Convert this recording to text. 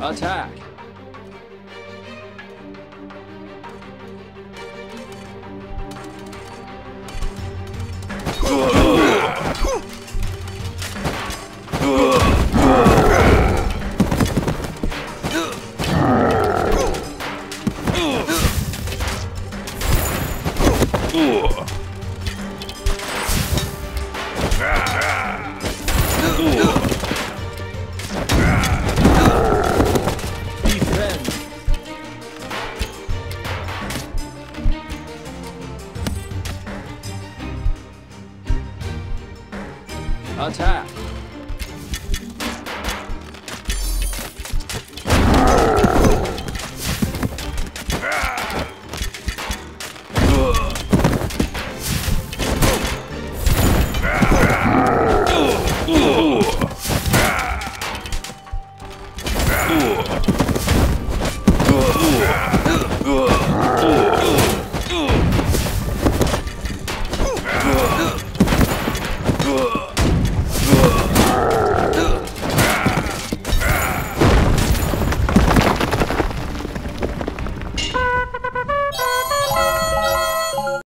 Attack! Defend! Attack! Ugh.